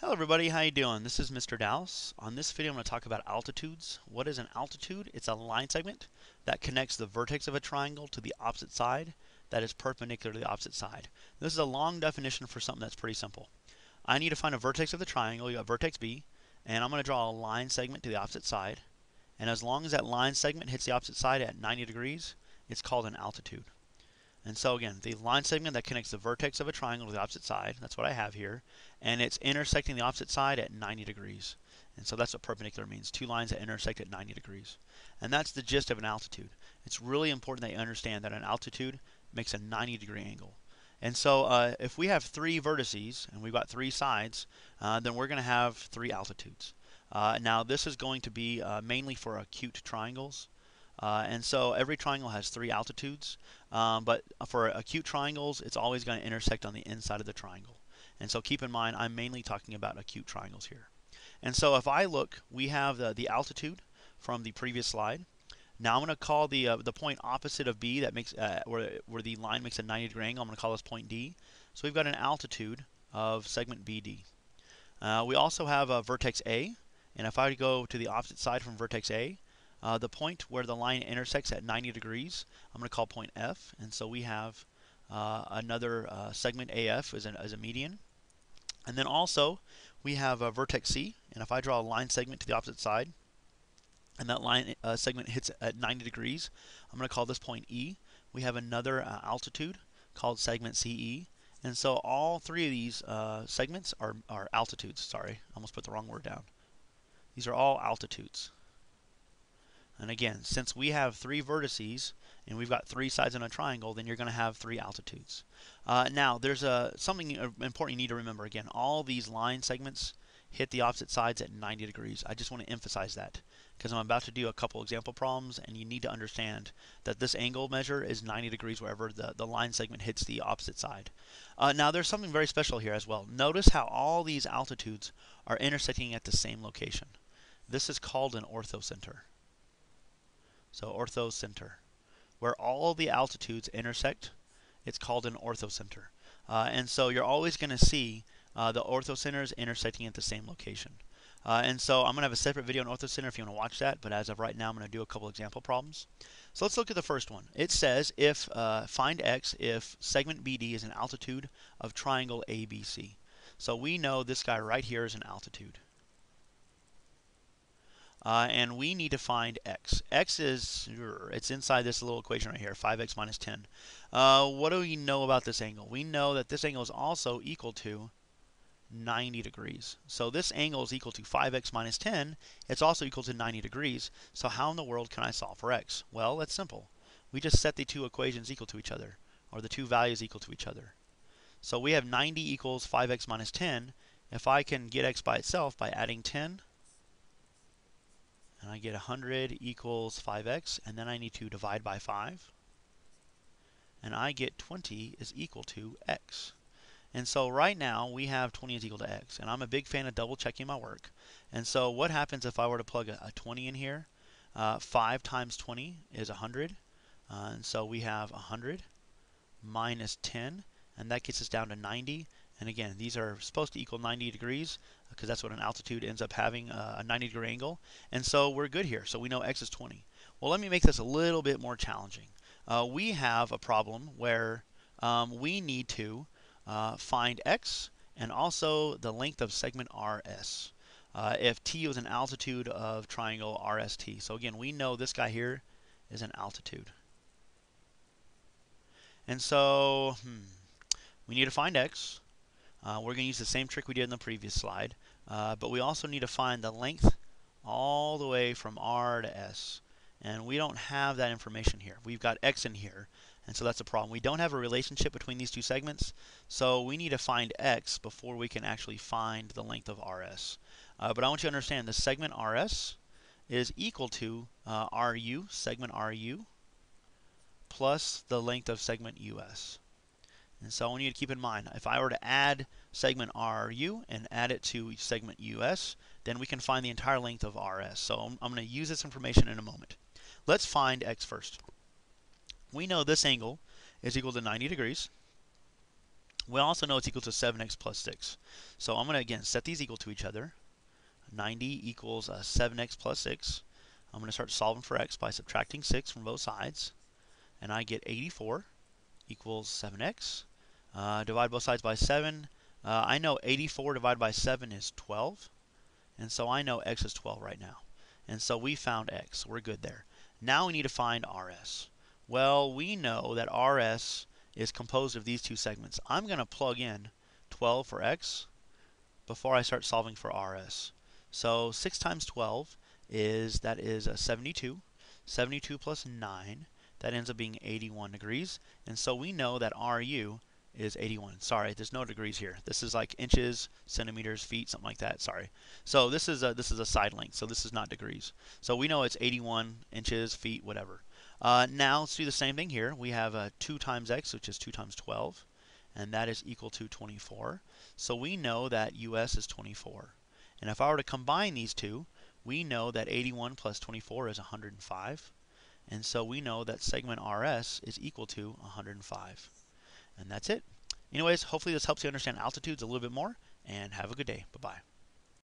Hello everybody, how you doing? This is Mr. Douce. On this video I'm going to talk about altitudes. What is an altitude? It's a line segment that connects the vertex of a triangle to the opposite side that is perpendicular to the opposite side. This is a long definition for something that's pretty simple. I need to find a vertex of the triangle, you got vertex B, and I'm going to draw a line segment to the opposite side. And as long as that line segment hits the opposite side at 90 degrees, it's called an altitude. And so again, the line segment that connects the vertex of a triangle to the opposite side, that's what I have here, and it's intersecting the opposite side at 90 degrees. And so that's what perpendicular means, two lines that intersect at 90 degrees. And that's the gist of an altitude. It's really important that you understand that an altitude makes a 90 degree angle. And so uh, if we have three vertices and we've got three sides, uh, then we're going to have three altitudes. Uh, now this is going to be uh, mainly for acute triangles. Uh, and so every triangle has three altitudes, um, but for acute triangles, it's always going to intersect on the inside of the triangle. And so keep in mind, I'm mainly talking about acute triangles here. And so if I look, we have the, the altitude from the previous slide. Now I'm going to call the uh, the point opposite of B that makes uh, where where the line makes a 90 degree angle. I'm going to call this point D. So we've got an altitude of segment BD. Uh, we also have a vertex A, and if I go to the opposite side from vertex A, uh, the point where the line intersects at 90 degrees, I'm going to call point F. And so we have uh, another uh, segment AF as, an, as a median. And then also we have a vertex C. And if I draw a line segment to the opposite side, and that line uh, segment hits at 90 degrees, I'm going to call this point E. We have another uh, altitude called segment CE. And so all three of these uh, segments are, are altitudes. Sorry, I almost put the wrong word down. These are all altitudes. And again, since we have three vertices and we've got three sides in a triangle, then you're going to have three altitudes. Uh, now, there's a something important you need to remember. Again, all these line segments hit the opposite sides at 90 degrees. I just want to emphasize that because I'm about to do a couple example problems and you need to understand that this angle measure is 90 degrees wherever the, the line segment hits the opposite side. Uh, now there's something very special here as well. Notice how all these altitudes are intersecting at the same location. This is called an orthocenter. So orthocenter. Where all the altitudes intersect, it's called an orthocenter. Uh, and so you're always going to see uh, the orthocenters intersecting at the same location. Uh, and so I'm going to have a separate video on orthocenter if you want to watch that, but as of right now I'm going to do a couple example problems. So let's look at the first one. It says if uh, find x if segment BD is an altitude of triangle ABC. So we know this guy right here is an altitude. Uh, and we need to find x. x is, it's inside this little equation right here, 5x minus 10. Uh, what do we know about this angle? We know that this angle is also equal to 90 degrees. So this angle is equal to 5x minus 10. It's also equal to 90 degrees. So how in the world can I solve for x? Well, that's simple. We just set the two equations equal to each other, or the two values equal to each other. So we have 90 equals 5x minus 10. If I can get x by itself by adding 10 and I get 100 equals 5x, and then I need to divide by 5, and I get 20 is equal to x. And so right now we have 20 is equal to x, and I'm a big fan of double checking my work. And so what happens if I were to plug a, a 20 in here? Uh, 5 times 20 is 100, uh, and so we have 100 minus 10, and that gets us down to 90. And again, these are supposed to equal 90 degrees because that's what an altitude ends up having uh, a 90 degree angle. And so we're good here. So we know x is 20. Well, let me make this a little bit more challenging. Uh, we have a problem where um, we need to uh, find x and also the length of segment RS. Uh, if t is an altitude of triangle RST. So again, we know this guy here is an altitude. And so hmm, we need to find x. Uh, we're going to use the same trick we did in the previous slide, uh, but we also need to find the length all the way from R to S. And we don't have that information here. We've got X in here, and so that's a problem. We don't have a relationship between these two segments, so we need to find X before we can actually find the length of RS. Uh, but I want you to understand the segment RS is equal to uh, RU, segment RU, plus the length of segment US. And so I want you to keep in mind, if I were to add segment RU and add it to segment US, then we can find the entire length of RS. So I'm, I'm going to use this information in a moment. Let's find X first. We know this angle is equal to 90 degrees. We also know it's equal to 7x plus 6. So I'm going to, again, set these equal to each other. 90 equals uh, 7x plus 6. I'm going to start solving for x by subtracting 6 from both sides. And I get 84 equals 7x. Uh, divide both sides by 7. Uh, I know 84 divided by 7 is 12. And so I know x is 12 right now. And so we found x. We're good there. Now we need to find rs. Well, we know that rs is composed of these two segments. I'm going to plug in 12 for x before I start solving for rs. So 6 times 12 is, that is a 72. 72 plus 9, that ends up being 81 degrees. And so we know that RU is 81. Sorry, there's no degrees here. This is like inches, centimeters, feet, something like that. Sorry. So this is a this is a side length. So this is not degrees. So we know it's 81 inches, feet, whatever. Uh, now let's do the same thing here. We have uh, 2 times x, which is 2 times 12, and that is equal to 24. So we know that US is 24. And if I were to combine these two, we know that 81 plus 24 is 105. And so we know that segment RS is equal to 105. And that's it. Anyways, hopefully this helps you understand altitudes a little bit more, and have a good day. Bye-bye.